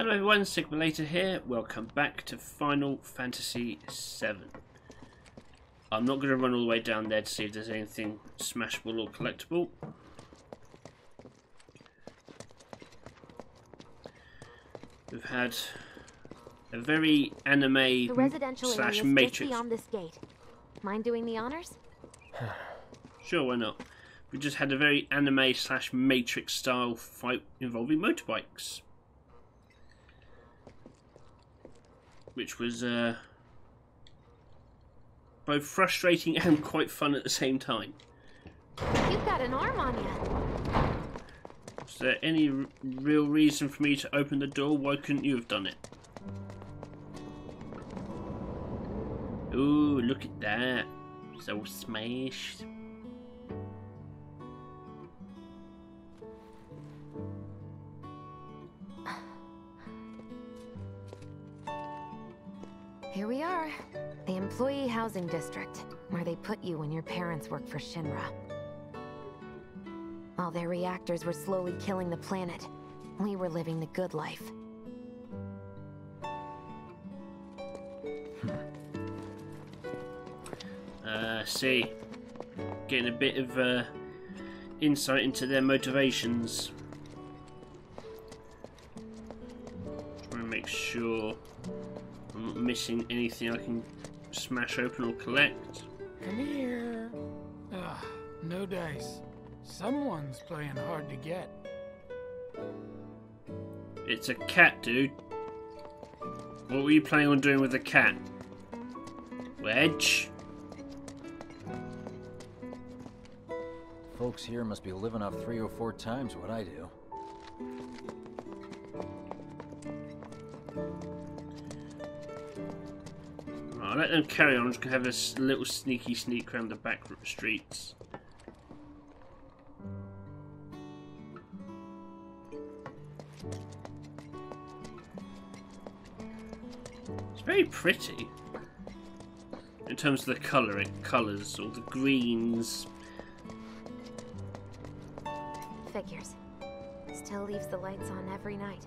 Hello everyone, Sigma here. Welcome back to Final Fantasy VII. I'm not going to run all the way down there to see if there's anything smashable or collectible. We've had a very anime the residential slash area matrix. just beyond this gate. Mind doing the honors? Sure, why not? We just had a very anime slash matrix style fight involving motorbikes. Which was uh, both frustrating and quite fun at the same time. You've got an arm on you. Is there any r- real reason for me to open the door? Why couldn't you have done it? Ooh, look at that. So smashed. Here we are. The Employee Housing District, where they put you when your parents work for Shinra. While their reactors were slowly killing the planet, we were living the good life. Uh, see. Getting a bit of uh, insight into their motivations. Trying to make sure missing anything I can smash open or collect. Come here. Ah, no dice. Someone's playing hard to get. It's a cat, dude. What were you planning on doing with the cat? Wedge? Folks here must be living off three or four times what I do. I'll let them carry on. I'm just going to have a little sneaky sneak around the back streets. It's very pretty. In terms of the colour, it colours, all the greens. Figures. Still leaves the lights on every night.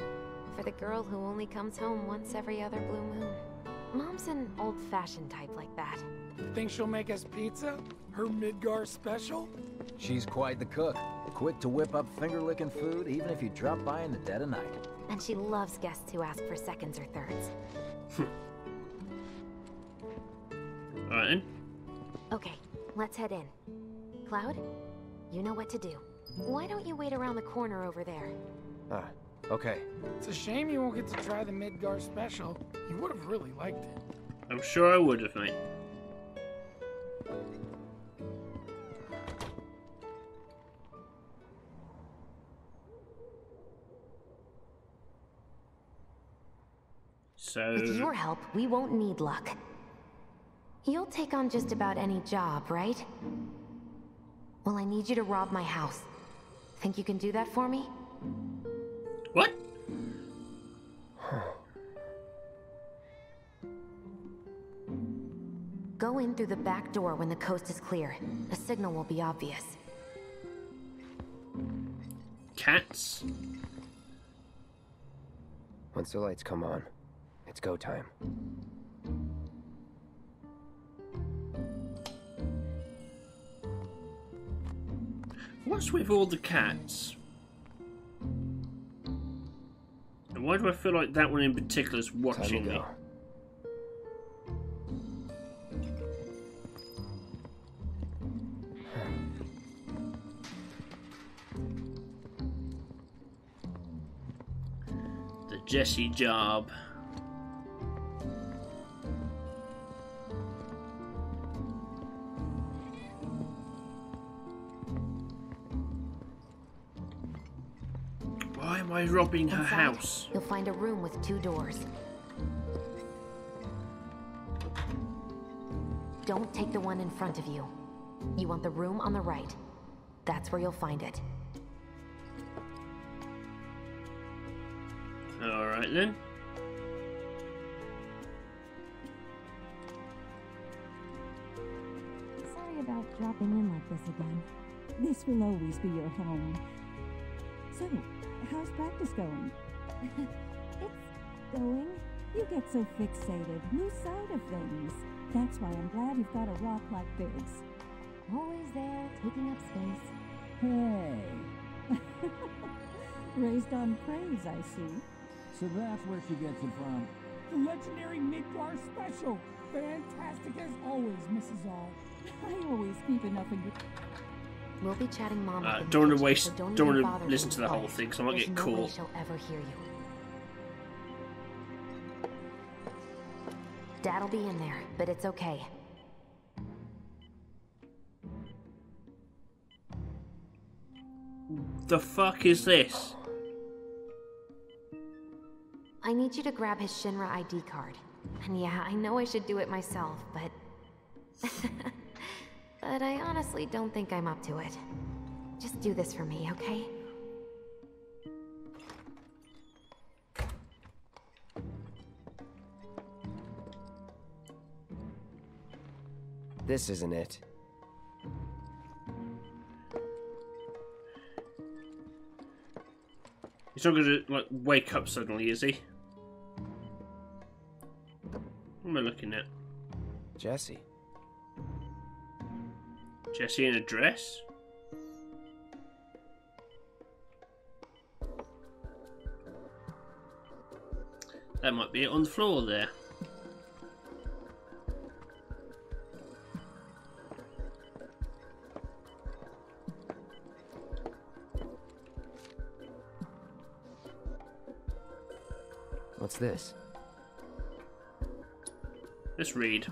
For the girl who only comes home once every other blue moon. Mom's an old-fashioned type like that. Think she'll make us pizza? Her Midgar special? She's quite the cook. Quick to whip up finger-licking food, even if you drop by in the dead of night. And she loves guests who ask for seconds or thirds. Alright. Okay, let's head in. Cloud, you know what to do. Why don't you wait around the corner over there? Ah, okay. It's a shame you won't get to try the Midgar special. You would have really liked it. I'm sure I would have, mate. So, With your help, we won't need luck. You'll take on just about any job, right? Well, I need you to rob my house. Think you can do that for me? What? Go in through the back door when the coast is clear. The signal will be obvious. Cats? Once the lights come on, it's go time. What's with all the cats? Why do I feel like that one in particular is watching me? The Jessie job. Why am I robbing her house? You'll find a room with two doors. Don't take the one in front of you. You want the room on the right. That's where you'll find it. Alright then. Sorry about dropping in like this again. This will always be your home. So, how's practice going? It's going. You get so fixated, lose sight of things. That's why I'm glad you've got a rock like Biggs. Always there, taking up space. Hey. Raised on praise, I see. So that's where she gets it from. The legendary Midgar special. Fantastic as always, Mrs. R. I always keep enough in your... We'll be chatting mom Uh, up in the don't wanna waste- so don't, don't wanna listen to the whole thing, 'cause I might get no caught. she'll ever hear you. Dad'll be in there, but it's okay. The fuck is this? I need you to grab his Shinra ID card. And yeah, I know I should do it myself, but... but I honestly don't think I'm up to it. Just do this for me, okay? This isn't it. He's not gonna like wake up suddenly, is he? What am I looking at? Jessie. Jesse see an address? That might be it on the floor there. What's this? Let's read.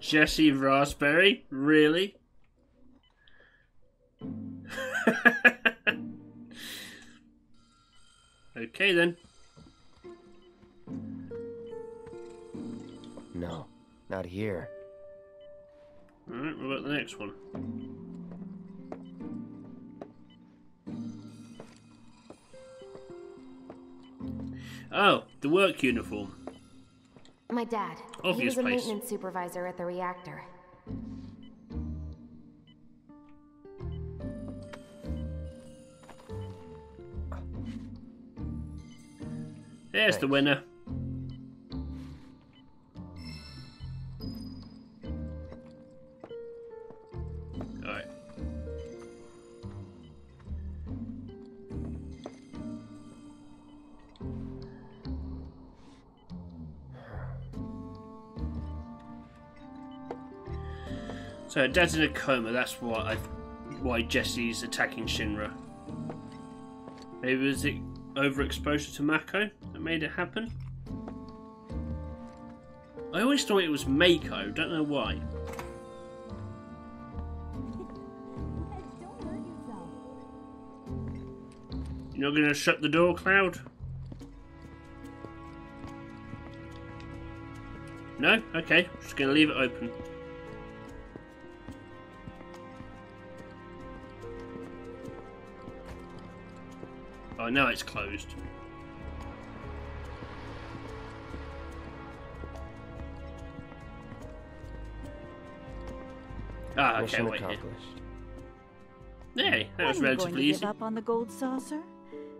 Jessie Rasberry? Really? okay then. No, not here. Alright, what about the next one? Oh, the work uniform. My dad. he was a place. maintenance supervisor at the reactor. There's the winner. So Dad's in a coma. That's why I, why Jessie's attacking Shinra. Maybe was it overexposure to Mako that made it happen? I always thought it was Mako. Don't know why. You're not going to shut the door, Cloud? No? Okay. Just going to leave it open. Oh, now it's closed. Ah, okay, Mission wait here. accomplished. Hey, that was When are you going relatively to easy. give up on the gold saucer?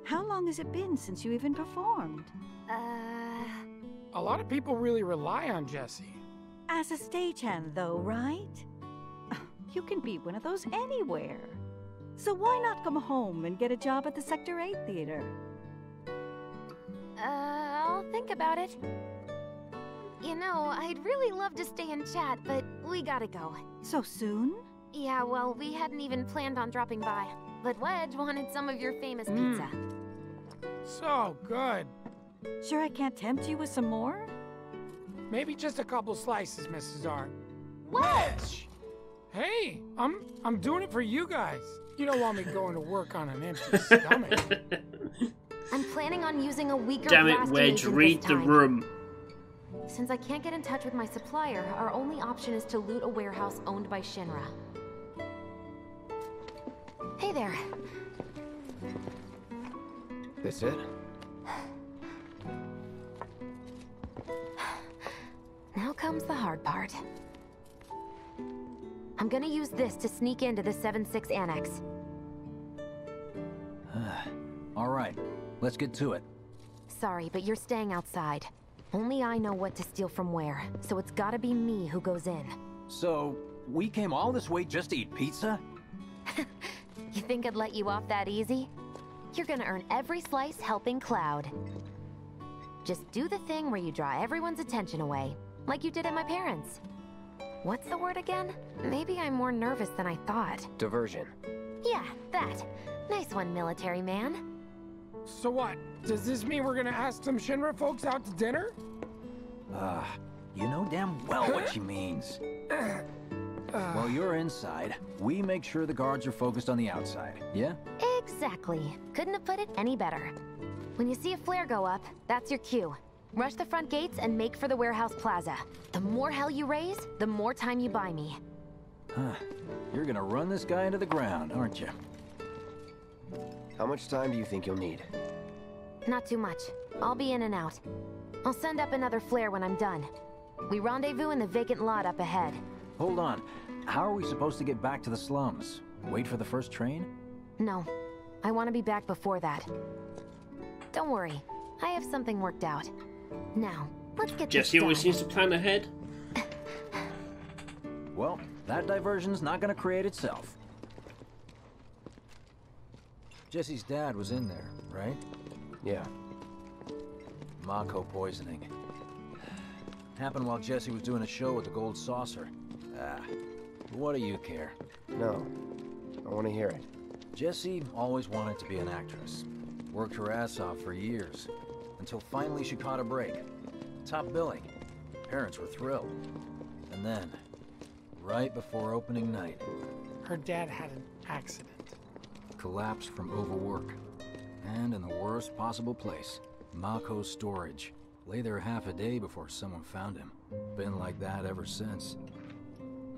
How long has it been since you even performed? Uh. A lot of people really rely on Jessie. As a stagehand, though, right? You can be one of those anywhere. So why not come home and get a job at the Sector 8 Theater? Uh, I'll think about it. You know, I'd really love to stay and chat, but we gotta go. So soon? Yeah, well, we hadn't even planned on dropping by. But Wedge wanted some of your famous pizza. So good. Sure I can't tempt you with some more? Maybe just a couple slices, Mrs. R. Wedge! Hey, I'm I'm doing it for you guys. You don't want me going to work on an empty stomach. I'm planning on using a weaker Damn it, Wedge, read the room. Since I can't get in touch with my supplier, our only option is to loot a warehouse owned by Shinra. Hey there. This it? Now comes the hard part. I'm gonna use this to sneak into the 7-6 Annex. All right, let's get to it. Sorry, but you're staying outside. Only I know what to steal from where, so it's gotta be me who goes in. So, we came all this way just to eat pizza? You think I'd let you off that easy? You're gonna earn every slice helping Cloud. Just do the thing where you draw everyone's attention away, like you did at my parents'. What's the word again? Maybe I'm more nervous than I thought. Diversion. Yeah, that. Nice one, military man. So what? Does this mean we're gonna ask some Shinra folks out to dinner? Ah, you know damn well what she means. While you're inside, we make sure the guards are focused on the outside, yeah? Exactly. Couldn't have put it any better. When you see a flare go up, that's your cue. Rush the front gates and make for the warehouse plaza. The more hell you raise, the more time you buy me. Huh. You're gonna run this guy into the ground, aren't you? How much time do you think you'll need? Not too much. I'll be in and out. I'll send up another flare when I'm done. We rendezvous in the vacant lot up ahead. Hold on. How are we supposed to get back to the slums? Wait for the first train? No, I want to be back before that. Don't worry, I have something worked out. Now, let's get Jessie this always done. seems to plan ahead. Well, that diversion's not gonna create itself. Jessie's dad was in there, right? Yeah. Mako poisoning. Happened while Jessie was doing a show with the Gold Saucer. Ah, what do you care? No. I want to hear it. Jessie always wanted to be an actress. Worked her ass off for years. Until finally she caught a break. Top billing. Parents were thrilled. And then, right before opening night, Her dad had an accident. collapsed from overwork. And in the worst possible place, Mako's storage. Lay there half a day before someone found him. Been like that ever since.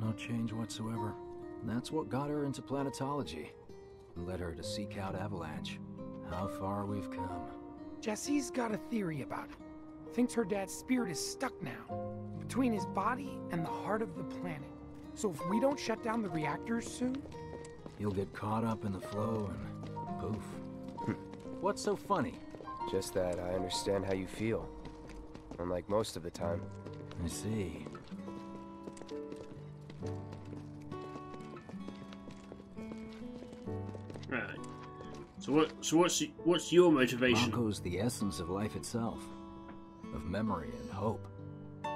No change whatsoever. That's what got her into planetology. Led her to seek out Avalanche. How far we've come. Jessie's got a theory about it. Thinks her dad's spirit is stuck now, between his body and the heart of the planet. So if we don't shut down the reactors soon, You'll get caught up in the flow and poof. What's so funny? Just that I understand how you feel. Unlike most of the time. I see. So what? So what's what's your motivation? Mako's the essence of life itself, of memory and hope.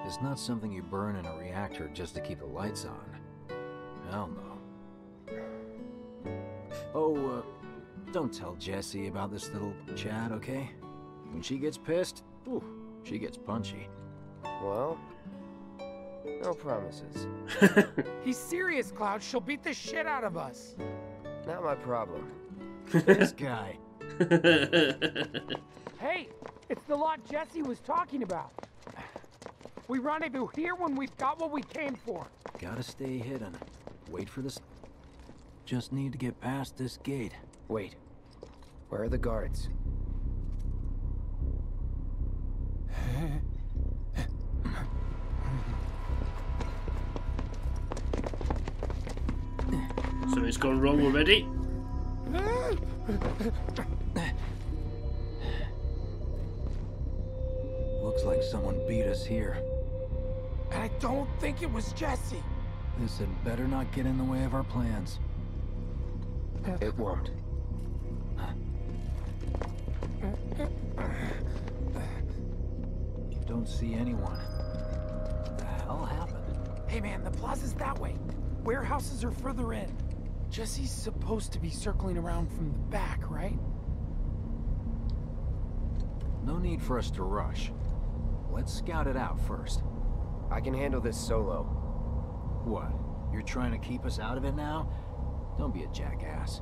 It's not something you burn in a reactor just to keep the lights on. Hell no. Oh, uh, don't tell Jessie about this little chat, okay? When she gets pissed, ooh, she gets punchy. Well, no promises. he's serious, Cloud. She'll beat the shit out of us. Not my problem. This guy. Hey, it's the lot Jessie was talking about. We rendezvous here when we've got what we came for. Gotta stay hidden. Wait for this. Just need to get past this gate. Wait. Where are the guards? so it's gone wrong already. Looks like someone beat us here. And I don't think it was Jessie. This had better not get in the way of our plans. It won't. You don't see anyone. What the hell happened? Hey man, the plaza's that way. Warehouses are further in. Jessie's supposed to be circling around from the back, right? No need for us to rush. Let's scout it out first. I can handle this solo. What? You're trying to keep us out of it now? Don't be a jackass.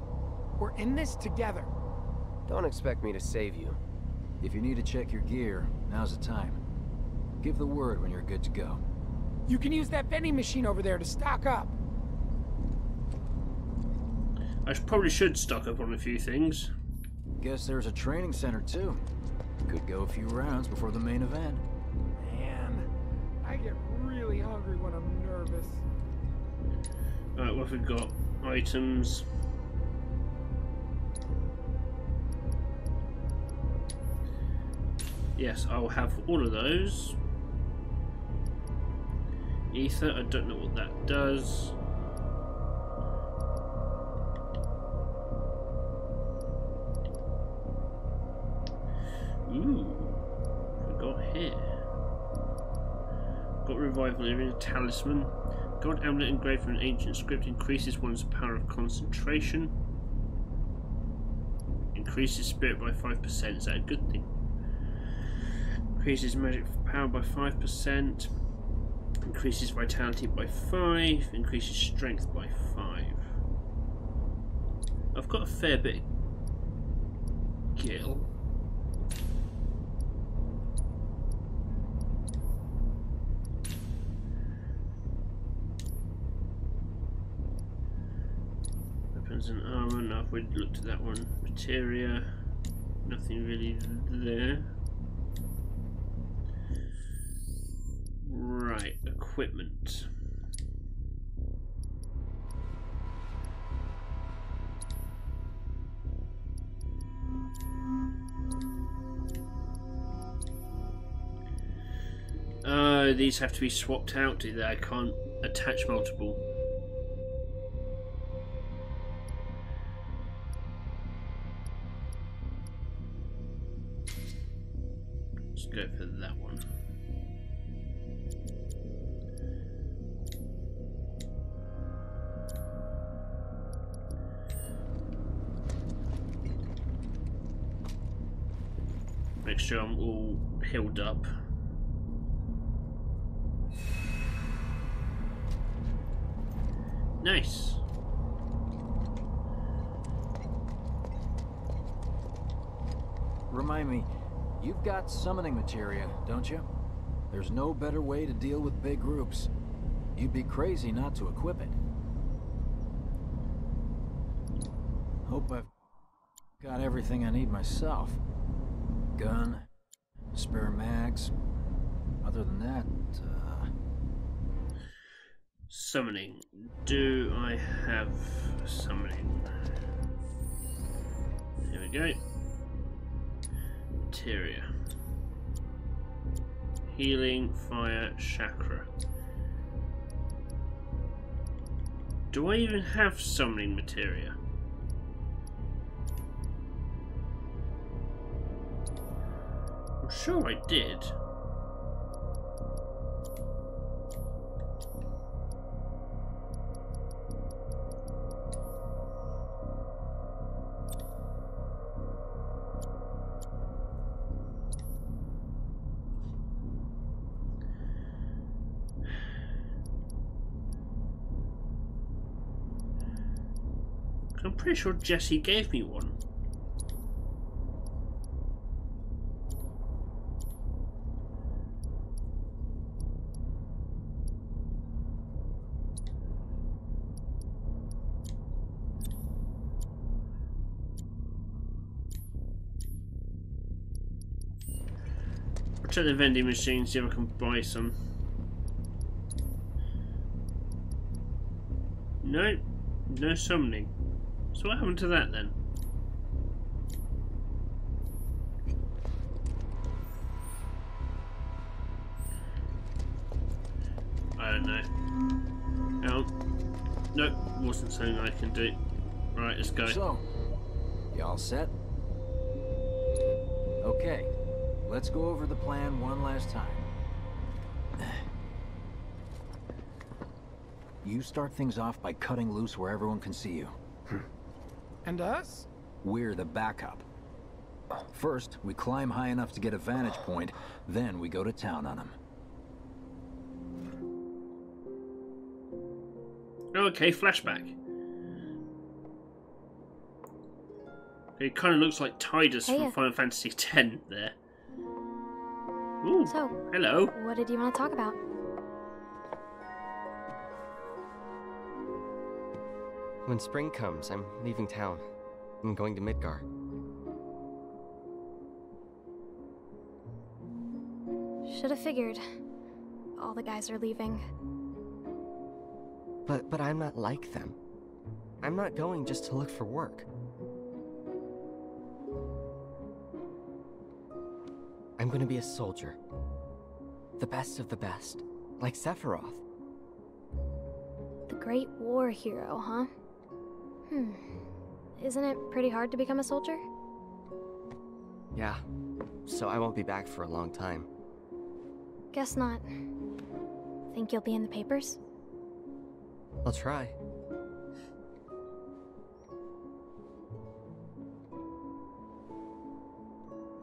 We're in this together. Don't expect me to save you. If you need to check your gear, now's the time. Give the word when you're good to go. You can use that vending machine over there to stock up. I probably should stock up on a few things. Guess there's a training center too. Could go a few rounds before the main event. Man, I get really hungry when I'm nervous. Alright, what have we got? Items. Yes, I'll have all of those. Ether, I don't know what that does. A talisman. God amulet engraved from an ancient script increases one's power of concentration. Increases spirit by 5%. Is that a good thing? Increases magic power by 5%. Increases vitality by 5. Increases strength by 5. I've got a fair bit of gil. Weapons and armor. Now, if we looked at that one, materia, nothing really there. Right, equipment. Uh, these have to be swapped out, do they? I can't attach multiple. Healed up. Nice. Remind me, you've got summoning materia, don't you? There's no better way to deal with big groups. You'd be crazy not to equip it. Hope I've got everything I need myself. Gun, spare mags. Other than that, uh, Summoning. Do I have summoning? Here we go. Materia. Healing, fire, chakra. Do I even have summoning materia? Sure I did. I'm pretty sure Jessie gave me one. Check the vending machine, see if I can buy some. No, no summoning. So what happened to that then? I don't know. Oh, nope, wasn't something I can do. Right, let's go. so, y'all set? Okay, let's go over the plan one last time. You start things off by cutting loose where everyone can see you. And us? We're the backup. First, we climb high enough to get a vantage point, then we go to town on them. Okay, flashback. It kind of looks like Tidus Hey, from uh, Final Fantasy X there. Ooh, So, hello. what did you want to talk about? When spring comes, I'm leaving town. I'm going to Midgar. Should have figured. All the guys are leaving. But but I'm not like them. I'm not going just to look for work. I'm going to be a soldier. The best of the best, like Sephiroth. The Great War hero, huh? Hmm. Isn't it pretty hard to become a soldier? Yeah. So I won't be back for a long time. Guess not. Think you'll be in the papers? I'll try.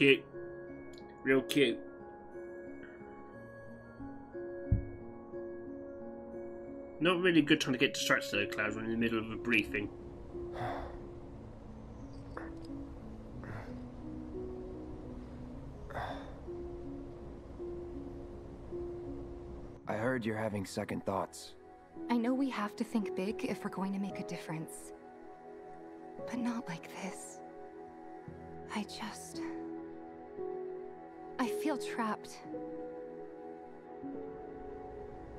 Cute. Real cute. Not really good trying to get distracted though, Cloud, when in the middle of a briefing. I heard you're having second thoughts. I know we have to think big if we're going to make a difference. But not like this. I just. I feel trapped.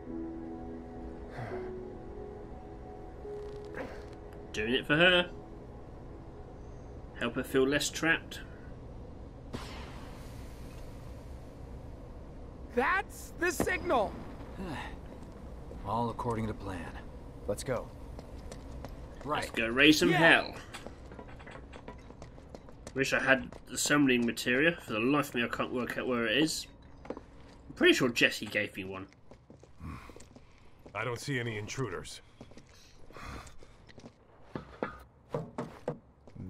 Doing it for her. Help her feel less trapped. That's the signal! All according to plan. Let's go. Right. Let's go raise some Yeah. hell. Wish I had the summoning materia. For the life of me, I can't work out where it is. I'm pretty sure Jessie gave me one. I don't see any intruders.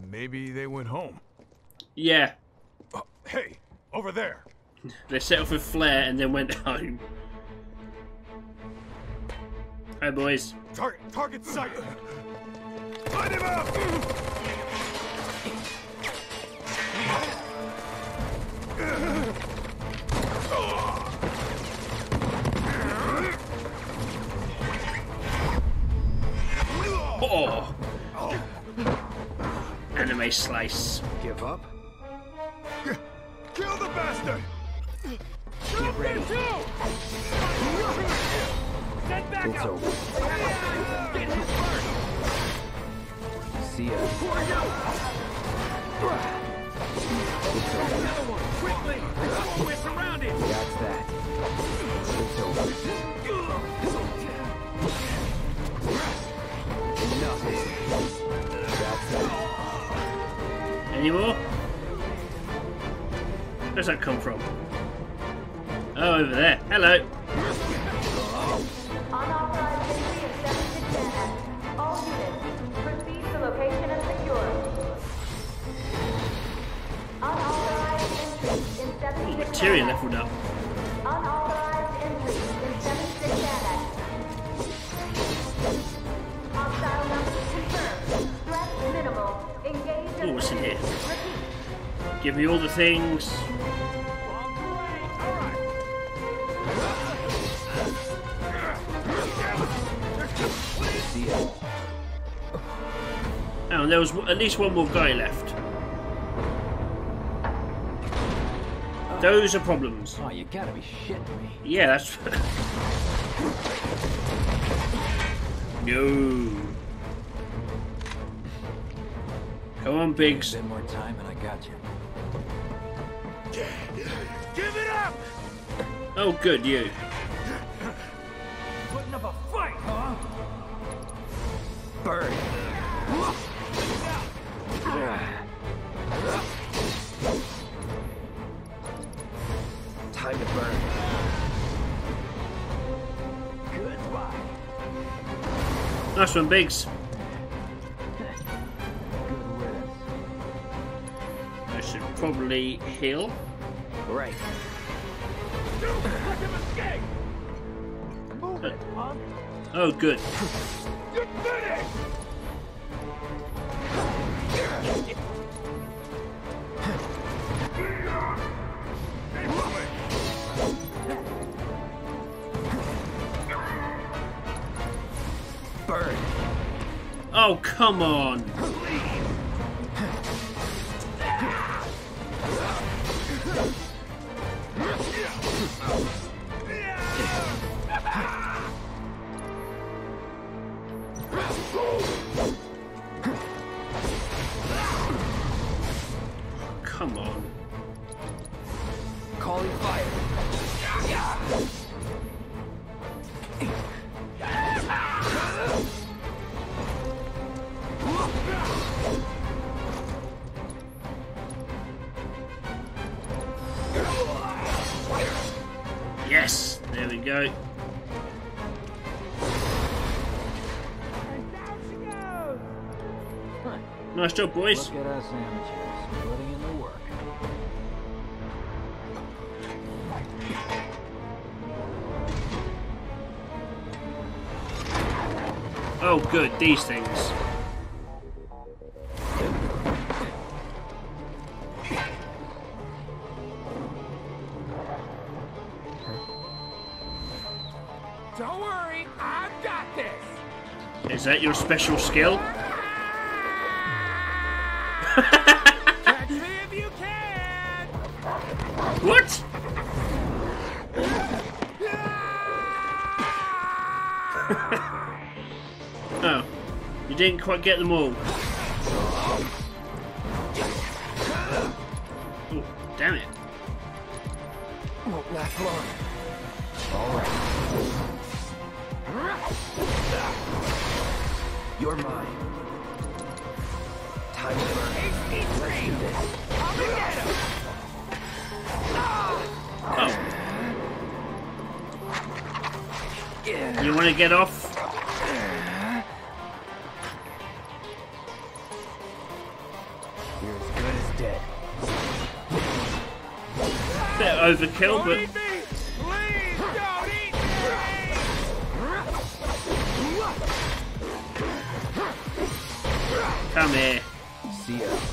Maybe they went home. Yeah, Oh, hey, over there. they set off with Flare and then went home. Hi, boys. Target, target sight. Light him up. Anime slice. Give up? Kill the bastard. Get ready. Send back It's out! over. See ya. It's over. Quickly! We're surrounded! That's that. It's over. Enough. It. Any more? Where's that come from? Oh, over there. Hello. Unauthorized entry in Give me all the things. Oh, and there was at least one more guy left. Those are problems. Oh, you gotta be shitting me. Yeah, that's. no. Come on, A Biggs. bit more time and I got you. Give it up. Oh, good, you. Putting up a fight, huh? Burn. Time to burn. Goodbye. Nice one, Biggs. Heal. Right. Move it, punk. Oh, good. You're finished! Burn. Oh, come on. Come on. Calling fire. Yes, there we go. Nice job, boys. Look at us amateurs, Oh, good, these things. Don't worry, I've got this. Is that your special skill? Didn't quite get them all.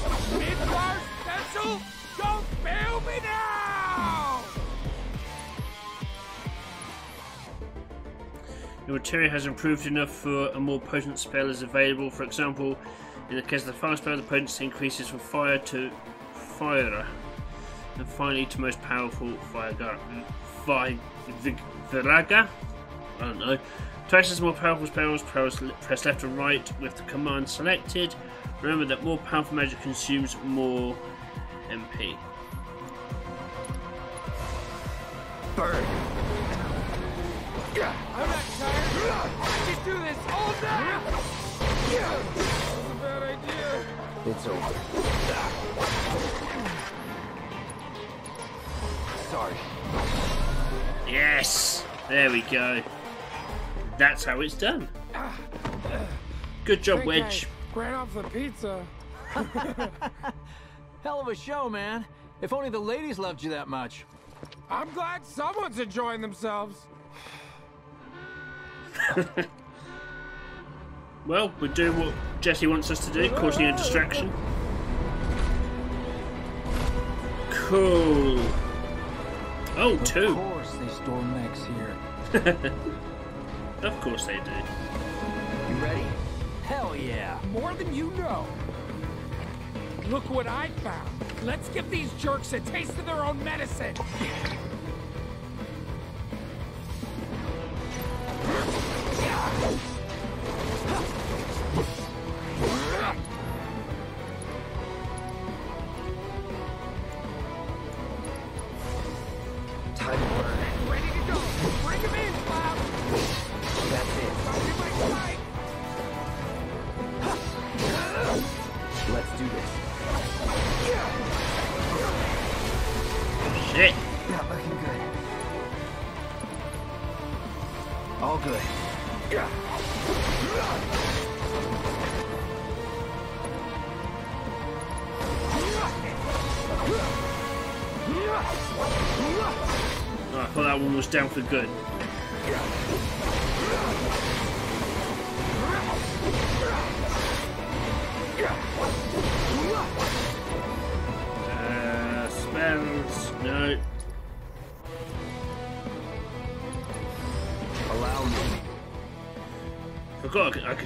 Ya. Special! Don't fail me now! Your materia has improved enough for a more potent spell is available. For example, in the case of the fire spell, the potency increases from fire to Fira, and finally to most powerful fire Firaga. I don't know. To access more powerful spells, press press left and right with the command selected. Remember that more powerful magic consumes more MP. Burn. I'm not tired! I can do this all day! That's a bad idea. It's over. Sorry. Yes! There we go. That's how it's done. Good job, Think Wedge. I ran off the pizza. Hell of a show, man. If only the ladies loved you that much. I'm glad someone's enjoying themselves. Well, we're doing what Jessie wants us to do, causing a distraction. Cool. Oh, Of two. course they store mechs here. Of course they do. You ready? Hell yeah. More than you know. Look what I found. Let's give these jerks a taste of their own medicine. Shit. Not looking good. All good. Oh, I thought that one was down for good.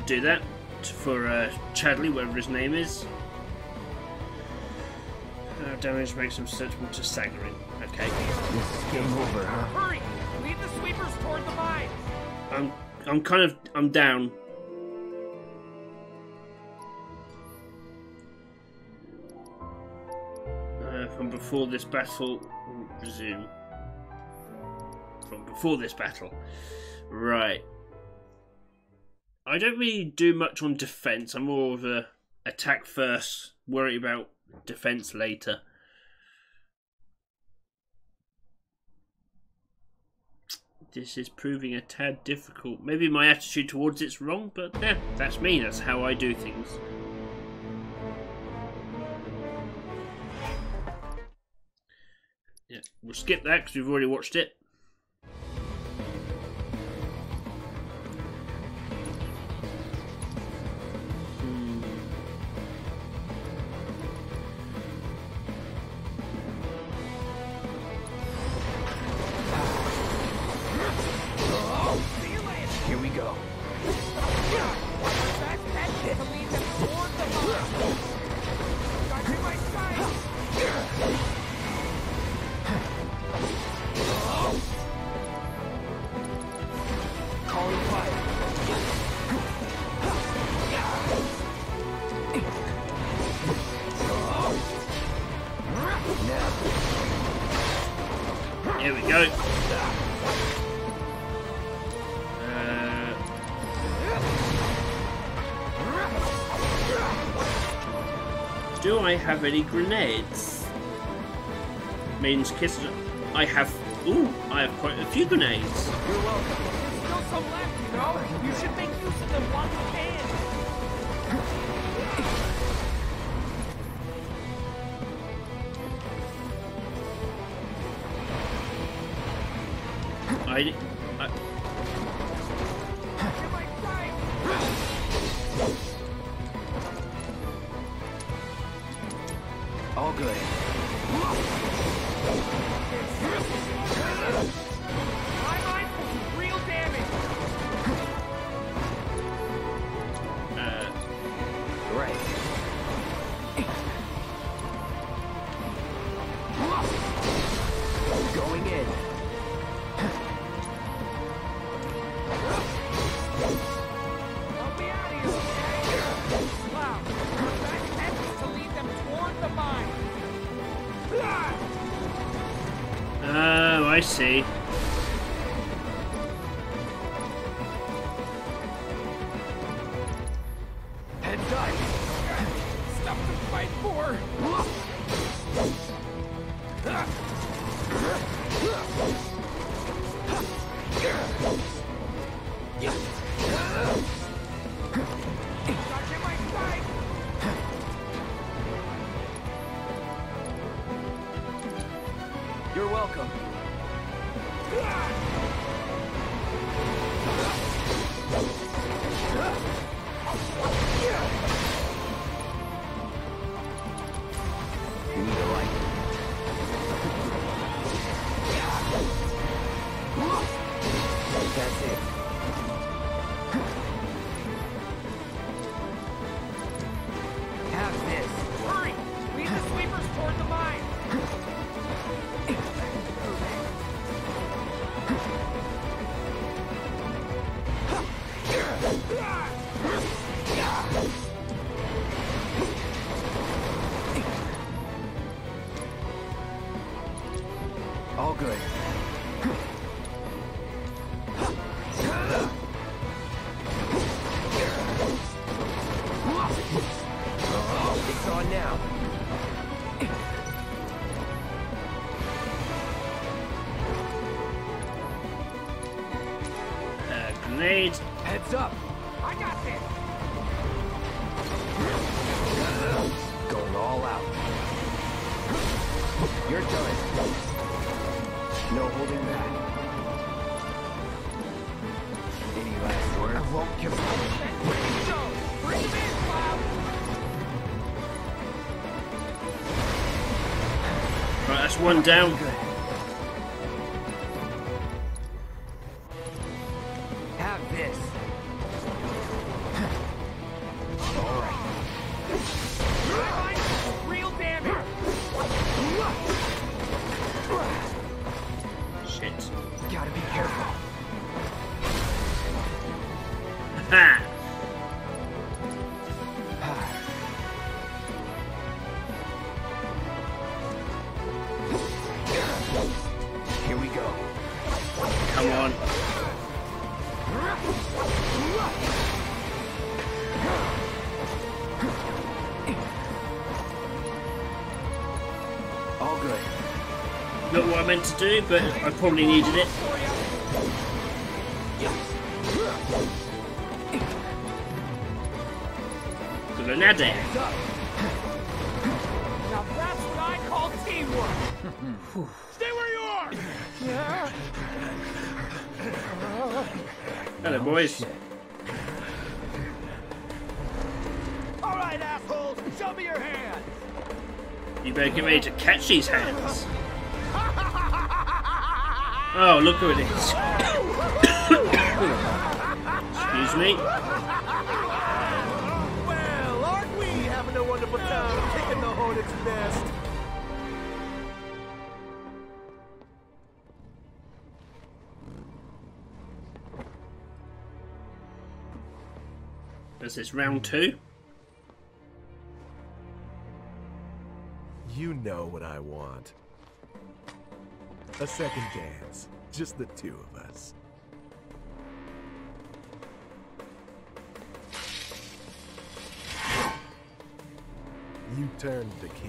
Forgot could, do that for uh, Chadley, whatever his name is. Uh, damage makes him susceptible to staggering. Okay. This is game over, huh? Hurry! Lead the sweepers toward the mine! I'm I'm kind of I'm down. Uh, from before this battle, resume. From before this battle, right. I don't really do much on defense. I'm more of a attack first, worry about defense later. This is proving a tad difficult. Maybe my attitude towards it's wrong, but yeah, that's me. That's how I do things. Yeah, we'll skip that because we've already watched it. I have any grenades? Means kiss. I have. Ooh, I have quite a few grenades. You're welcome. Still some left, you know? You should make use of them while you can! You're welcome. You one down. Come on. All good. Not what I meant to do, but I probably needed it. Grenade. Now that's what I call teamwork. Hello, boys. All right, assholes, show me your hands. You better get ready to catch these hands. Oh, look who it is. Excuse me. Well, aren't we having a wonderful time kicking the hornet's nest? Is this round hmm. two? You know what I want. A second dance. Just the two of us. You turned the key.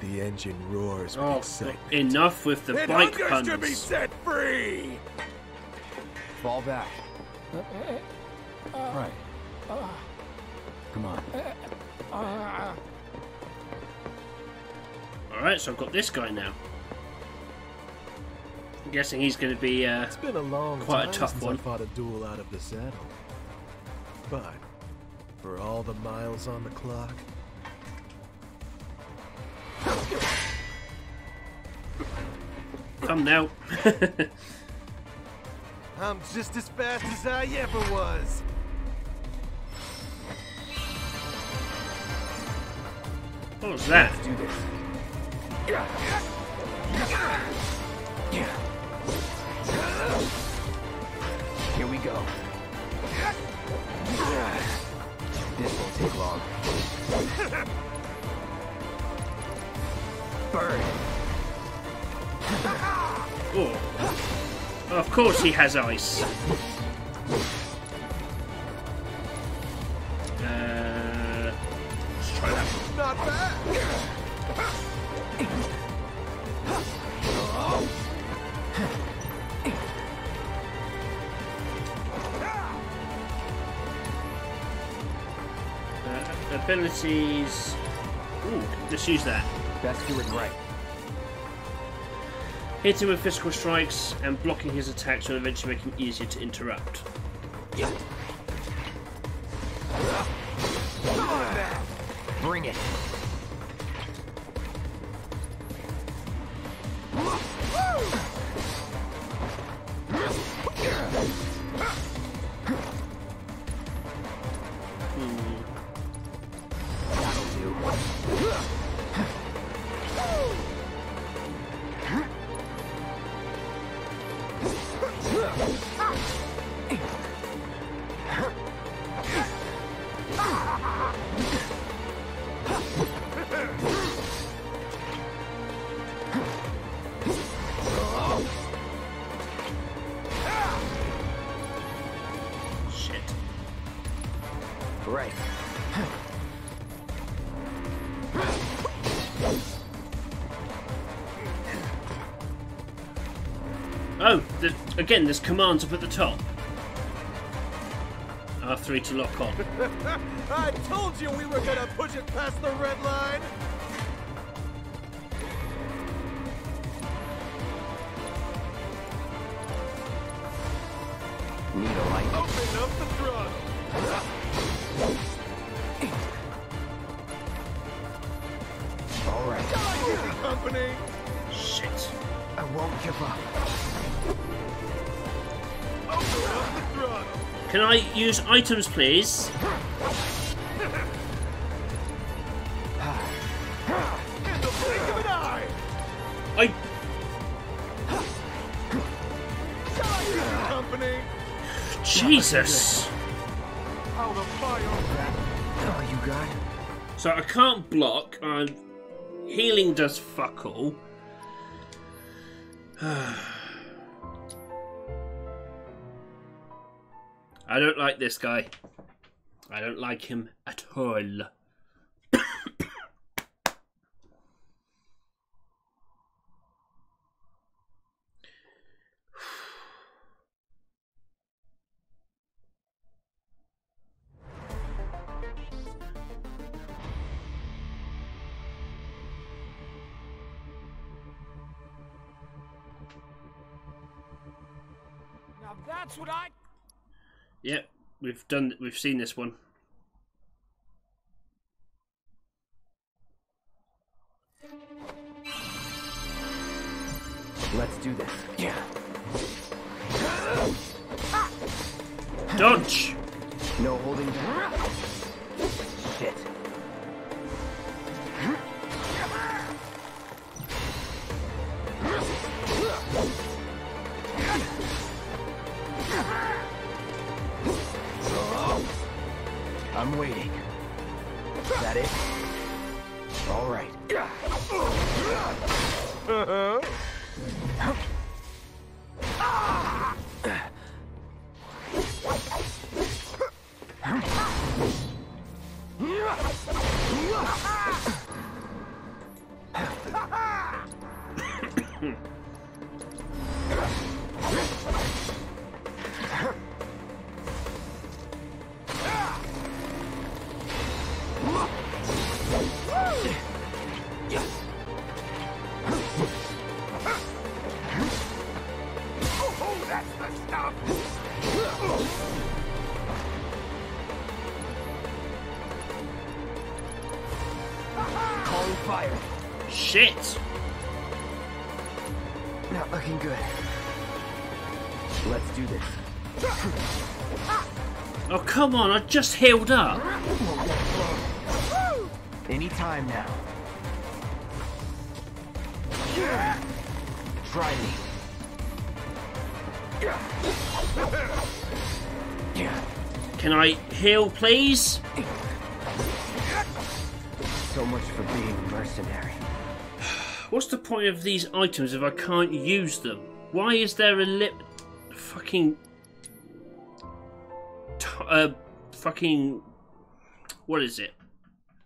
The engine roars Oh, enough with the And bike hunger to be set free! Fall back. Right. Come on. Alright, so I've got this guy now. I'm guessing he's going to be uh, It's been a long quite a time tough since one. I fought a duel out of the saddle. But for all the miles on the clock, Come now. I'm just as fast as I ever was. what was that? Do this. Here we go. This won't take long. Burn. Oh. Of course he has ice. Uh, let's try that. Not bad. Uh, abilities. Ooh, let's use that. Best do it right. Hitting with physical strikes and blocking his attacks will eventually make him easier to interrupt. Bring it. Oh, the, again, there's commands up at the top. R3 to lock on. I told you we were gonna push it past the red line! Items, please? In the blink of an eye! I. Company! Jesus. How the fire! Oh, you got. So I can't block. Uh, healing does fuck all. I don't like this guy. I don't like him at all. Yep, we've done. We've seen this one. Let's do this. Yeah. Dodge. No holding back. Come on! I just healed up. Any time now. Try me. Can I heal, please? So much for being mercenary. What's the point of these items if I can't use them? Why is there a lip, fucking, what is it?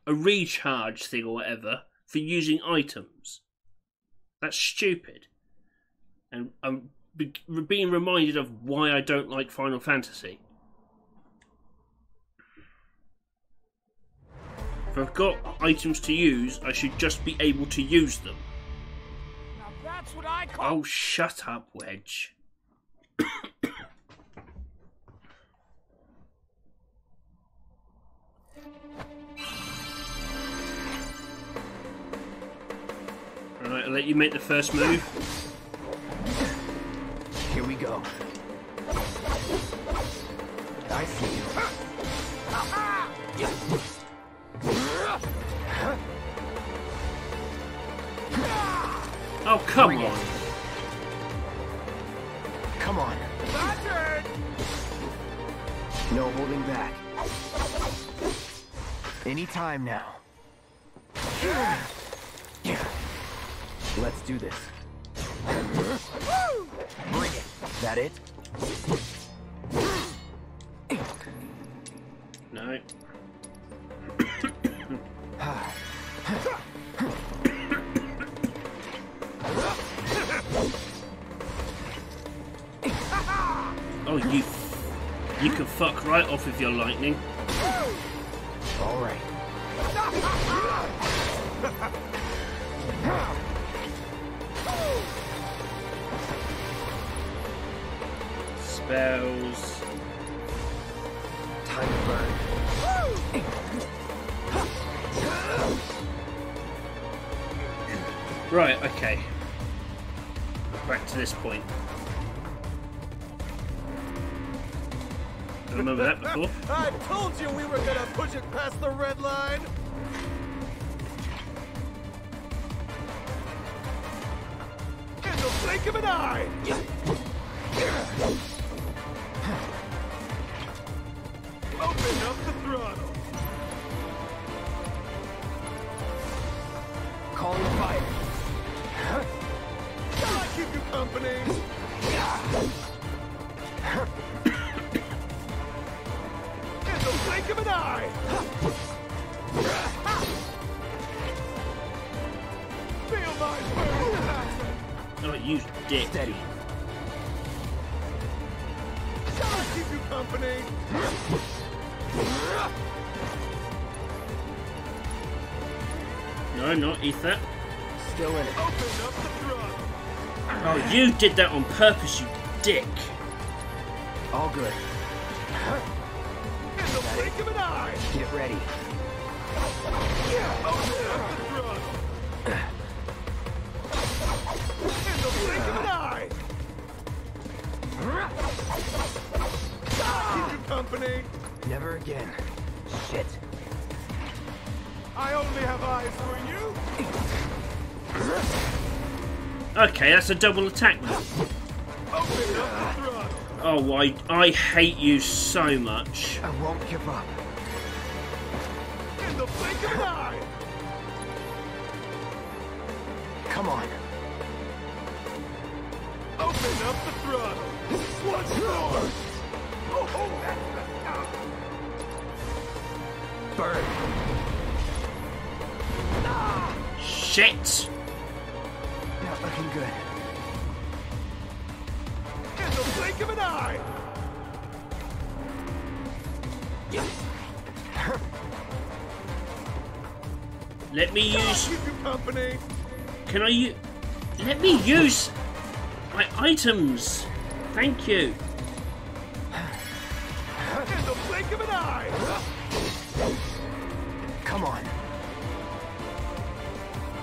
A recharge thing or whatever for using items. That's stupid. And I'm be- being reminded of why I don't like Final Fantasy. If I've got items to use, I should just be able to use them. Now that's what I call. Oh, shut up, Wedge. Let you make the first move. Here we go. I see you. Oh, come Bring it. on. Come on. No holding back. Any time now. Let's do this. Bring it. That it? No. oh, you... You can fuck right off with your lightning. Alright. Spells. Time burn. Right, okay. Back to this point. I remember that before. I told you we were gonna push it past the red line. In the blink of an eye. Fire. You did that on purpose, you dick. All good. In the blink of an eye. Get ready. Open up the throttle. In the blink of an eye. Keep you company? Never again. Shit. I only have eyes for you. Okay, that's a double attack now. Open up the throttle. Oh, I, I hate you so much. I won't give up. In the blink of an eye. Come on. Open up the throttle. Once more. Oh, oh, that's the stuff. Burn. Shit! Not looking good. In the blink of an eye. Let me use. keep you company? Can I use. Let me use my items. Thank you. In the blink of an eye. Come on.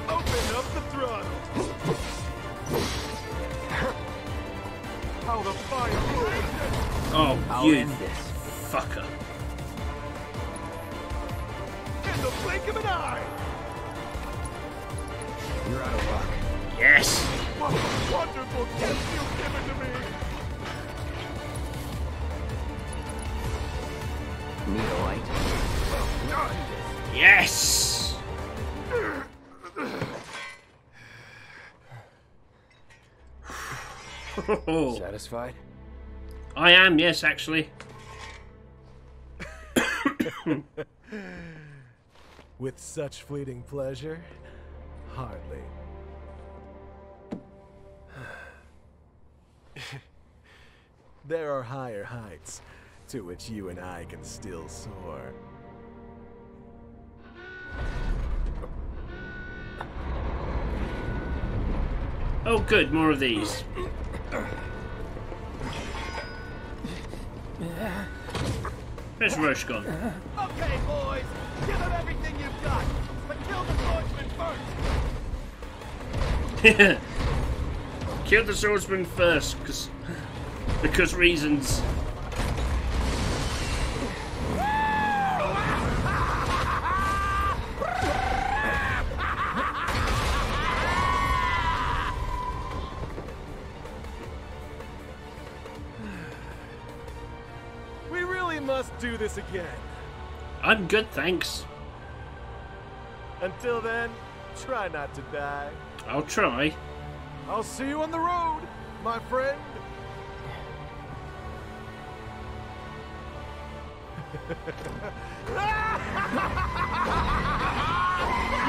Open up the throttle. Oh, I'll you end this. fucker. In the blink of an eye. You're out of luck. Yes! What a wonderful gift you've given to me. Need a light? Yes! Satisfied? I am, yes, actually. With such fleeting pleasure? Hardly. there are higher heights to which you and I can still soar. Oh, good, more of these. Where's Roche gone? Okay, boys, give him everything you've got, but kill the swordsman first. Kill the swordsman first, because because reasons. Do this again. I'm good, thanks. Until then, try not to die. I'll try. I'll see you on the road, my friend.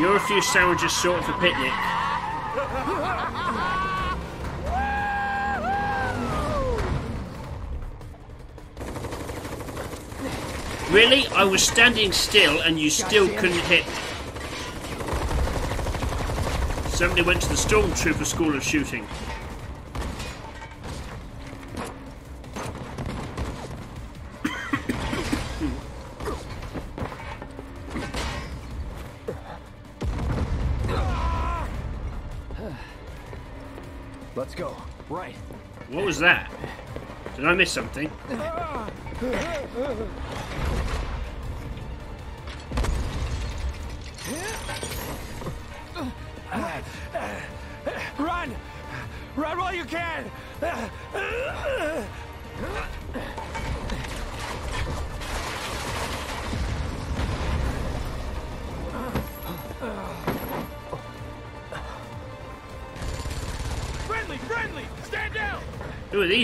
You're a few sandwiches short of a picnic. Really? I was standing still and you still couldn't hit me. Somebody went to the Stormtrooper School of Shooting. Let's go. Right. What was that? Did I miss something?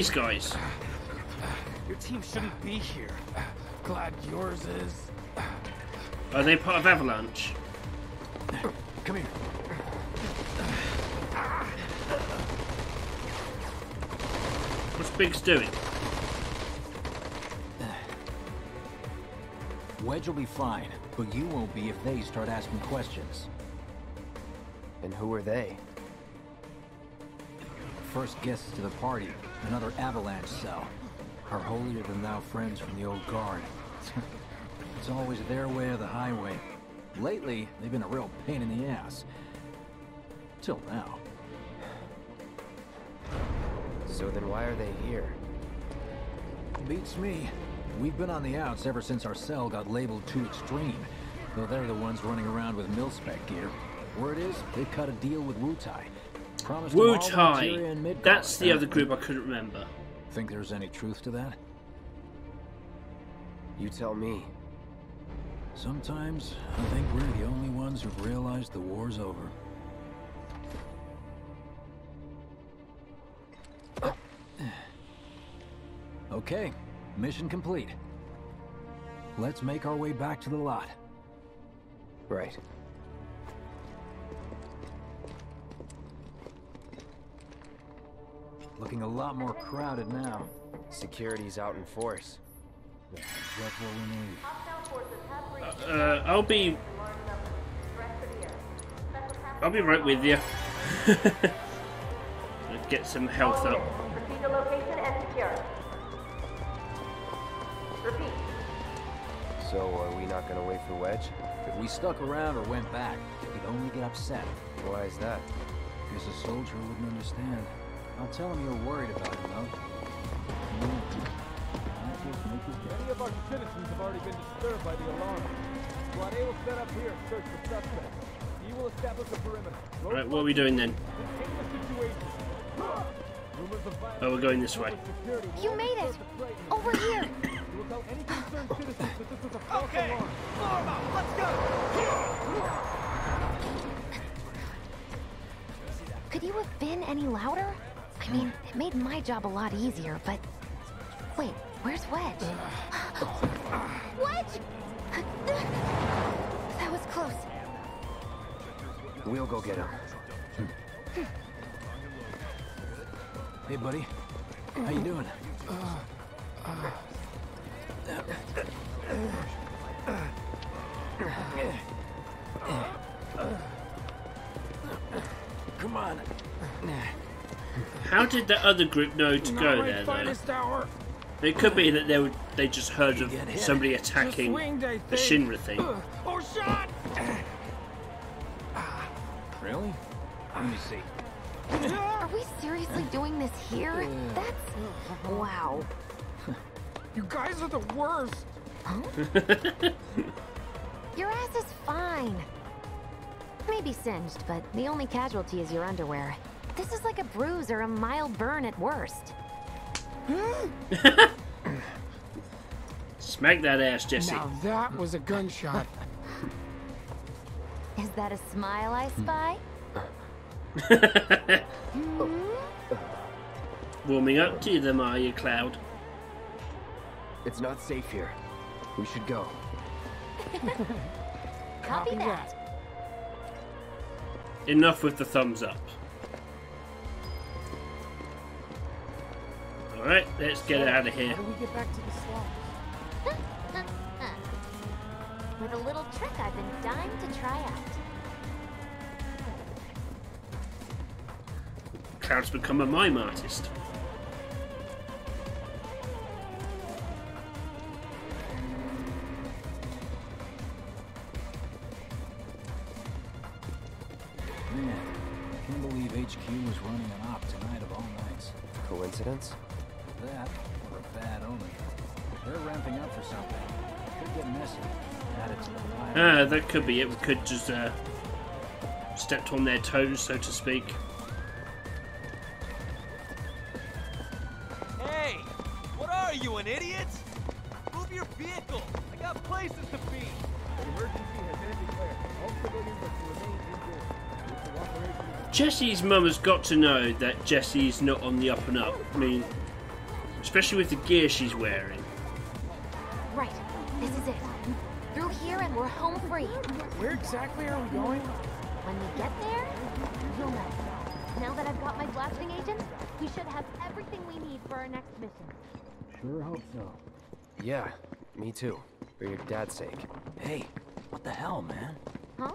these guys? Your team shouldn't be here. Glad yours is. Are they part of Avalanche? Come here. What's Biggs doing? Wedge will be fine, but you won't be if they start asking questions. And who are they? First guests to the party, another avalanche cell. Our holier-than-thou friends from the old guard. it's always their way or the highway. Lately, they've been a real pain in the ass. Till now. So then why are they here? Beats me. We've been on the outs ever since our cell got labeled too extreme. Though they're the ones running around with mil-spec gear. Word is, they've cut a deal with Wutai. Promised Wutai. materia in Midgar. That's the other group I couldn't remember. Think there's any truth to that? You tell me. Sometimes I think we're the only ones who've realized the war's over. Okay, mission complete. Let's make our way back to the lot. Right. Looking a lot more crowded now. Security's out in force. That's what we need. Uh, I'll be. I'll be right with you. Let's get some health up. Proceed to location and secure. Repeat. So are we not gonna wait for Wedge? If we stuck around or went back, he'd only get upset. Why is that? Guess a soldier wouldn't understand. I'll tell him you're worried about him, though. Many of our citizens have already been disturbed by the alarm. Squad A will set up here and search for suspects. E will establish a perimeter. Right, what are we doing then? Contain the situation. Rumors of violence Oh, we're going this way. You made it! serve to frighten you. Over here! You will tell any concerned citizens that this was a false Okay, alarm. form up, let's go! Could you have been any louder? I mean, it made my job a lot easier, but... Wait, where's Wedge? Wedge! That was close. We'll go get him. Hey, buddy. How you doing? Come on. How did the other group know to Not go there, though? hour. It could be that they would, they just heard of somebody attacking winged, I the. Shinra thing. Or oh, shot! Really? Let me see. Are we seriously doing this here? That's... Wow. You guys are the worst. Your ass is fine. Maybe singed, but the only casualty is your underwear. This is like a bruise or a mild burn at worst. Smack that ass, Jessie. Now that was a gunshot. Is that a smile I spy? Warming up to them, are you, Cloud? It's not safe here. We should go. Copy that. Enough with the thumbs up. Alright, let's get out of here. How do we get back to the slot? with a little trick I've been dying to try out. Cloud's become a mime artist. Man, I can't believe HQ was running an op tonight of all nights. Coincidence? That, or a bad omen. They're ramping up for something. Could get messy. Add it to the fire. Ah, that could be it. We could just uh, stepped on their toes, so to speak. Hey! What are you, an idiot? Move your vehicle! I got places to be! The emergency has been declared. All civilians are to remain indoors. This cooperation is Jessie's mum has got to know that Jessie's not on the up and up. I mean, especially with the gear she's wearing. Right, this is it. Through here and we're home free. Where exactly are we going? When we get there, you'll know. Now that I've got my blasting agent, we should have everything we need for our next mission. Sure hope so. Yeah, me too. For your dad's sake. Hey, what the hell, man? Huh?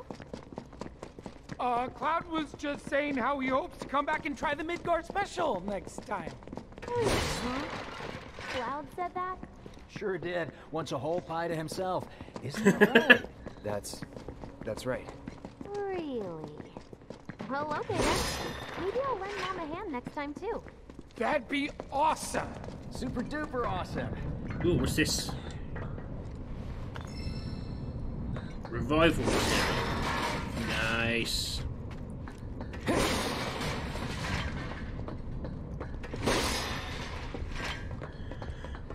Uh, Cloud was just saying how he hopes to come back and try the Midgar special next time. Cloud said that? Sure did. Wants a whole pie to himself. Isn't that right? That's... that's right. Really? Well, okay then. Maybe I'll lend Mom a hand next time too. That'd be awesome. Super duper awesome. Ooh, what's this? Revival. Nice.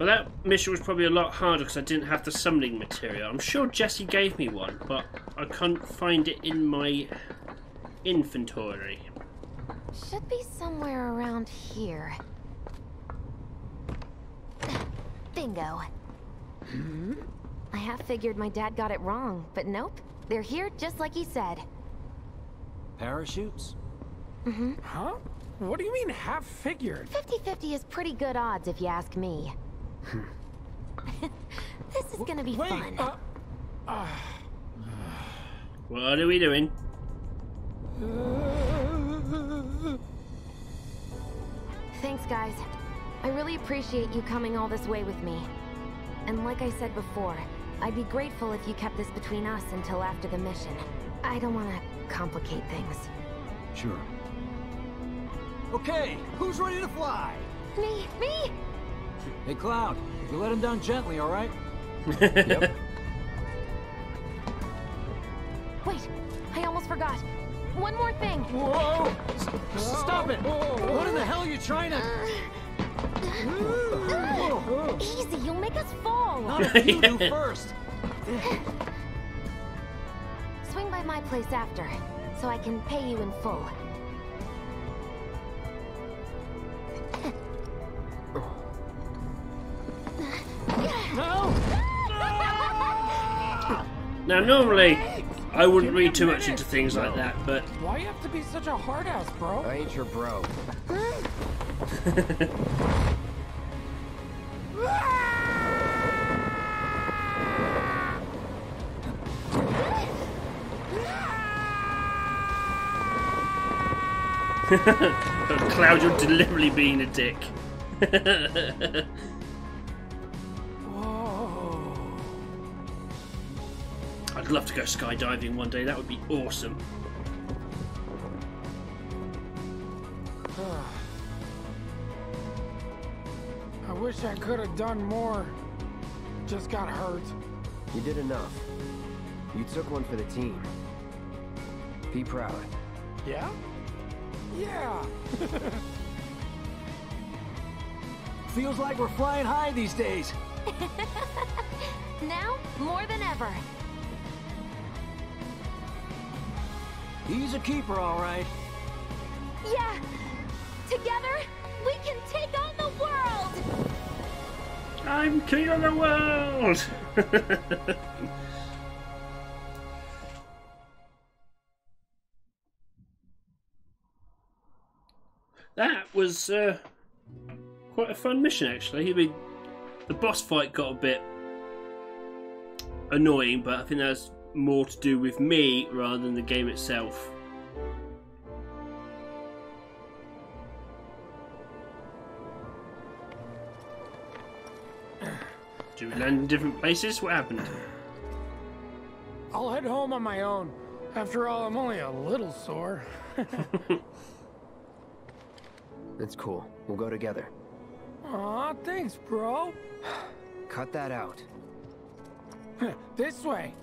Well, that mission was probably a lot harder because I didn't have the summoning material. I'm sure Jessie gave me one, but I can't find it in my inventory. Should be somewhere around here. Bingo. Hmm? I half figured my dad got it wrong, but nope. They're here just like he said. Parachutes? Mm-hmm. Huh? What do you mean half figured? 50-50 is pretty good odds if you ask me. this is gonna be Wait, fun. uh, uh, What are we doing? Thanks, guys. I really appreciate you coming all this way with me. And like I said before, I'd be grateful if you kept this between us until after the mission. I don't want to complicate things. Sure. Okay, who's ready to fly? Me, me! Hey, Cloud, you let him down gently, all right? Yep. Wait, I almost forgot. One more thing. Whoa! Stop it! What in the hell are you trying to... Uh, uh, easy, you'll make us fall. Not if you do first! Swing by my place after, so I can pay you in full. Now, normally, I wouldn't read too much into things like that, but why you have to be such a hard ass, bro? I ain't your bro. Cloud, you're deliberately being a dick. I'd love to go skydiving one day. That would be awesome. I wish I could have done more. Just got hurt. You did enough. You took one for the team. Be proud. Yeah? Yeah. Feels like we're flying high these days. now, more than ever. He's a keeper, all right. Yeah! Together, we can take on the world! I'm king of the world! that was uh, quite a fun mission, actually. I mean, the boss fight got a bit annoying, but I think that's more to do with me rather than the game itself. Do we land in different places? What happened? I'll head home on my own. After all, I'm only a little sore. That's cool. We'll go together. Aw, thanks, bro. Cut that out. this way.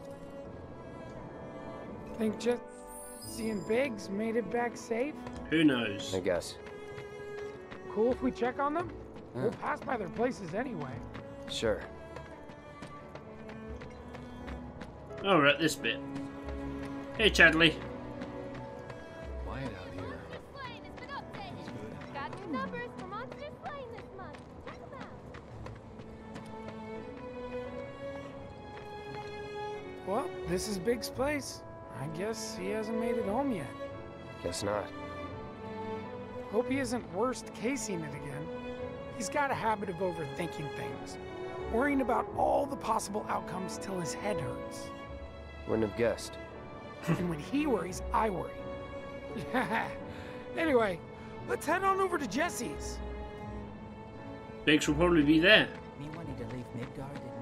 Think just seeing Biggs made it back safe? Who knows? I guess. Cool if we check on them? Yeah. We'll pass by their places anyway. Sure. Oh, we're at this bit. Hey, Chadley. Quiet out here. Got new numbers for Monster Slaying this month. Check 'em out. Well, this is Biggs' place. I guess he hasn't made it home yet. Guess not. Hope he isn't worst casing it again. He's got a habit of overthinking things, worrying about all the possible outcomes till his head hurts. Wouldn't have guessed. and when he worries, I worry. anyway, let's head on over to Jessie's. Biggs will probably be there. Me wanting to leave Midgar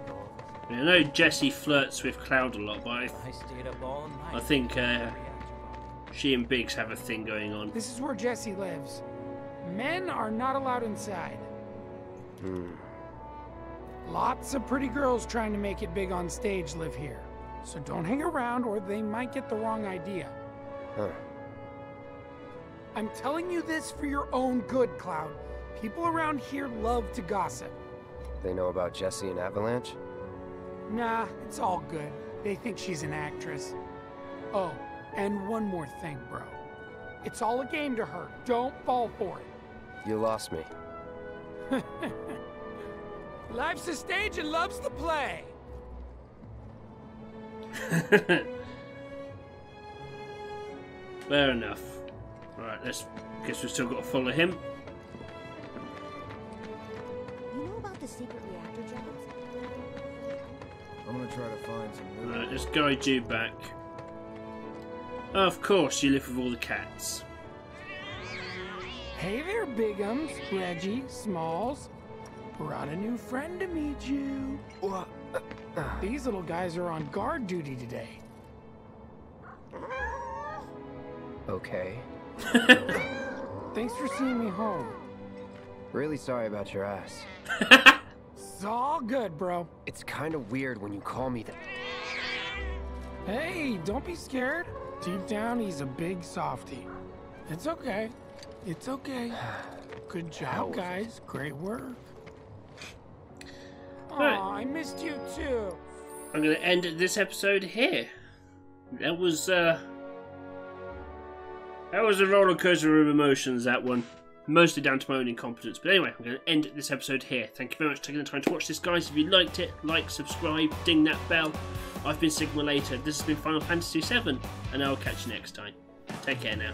didn't go over. I know Jessie flirts with Cloud a lot, but I, I stayed up all night. I think uh, she and Biggs have a thing going on. This is where Jessie lives. Men are not allowed inside. Hmm. Lots of pretty girls trying to make it big on stage live here. So don't hang around or they might get the wrong idea. Huh. I'm telling you this for your own good, Cloud. People around here love to gossip. They know about Jessie and Avalanche? Nah, it's all good. They think she's an actress. Oh, and one more thing, bro. It's all a game to her. Don't fall for it. You lost me. Life's a stage and love's to play. Fair enough. Alright, let's. Guess we've still got to follow him. Try to find some Right, let's guide you back. Oh, of course, you live with all the cats. Hey there, Bigums, Reggie, Smalls. Brought a new friend to meet you. These little guys are on guard duty today. Okay. Thanks for seeing me home. Really sorry about your ass. It's all good, bro. It's kind of weird when you call me that. Hey, don't be scared. Deep down, he's a big softy. It's okay. It's okay. Good job, guys. Great work. Aw, Right. I missed you too. I'm going to end this episode here. That was uh, that was a roller coaster of emotions. That one, mostly down to my own incompetence. But anyway, I'm going to end this episode here. Thank you very much for taking the time to watch this, guys. If you liked it, like, subscribe, ding that bell. I've been Sigma Later. This has been Final Fantasy VII, and I'll catch you next time. Take care now.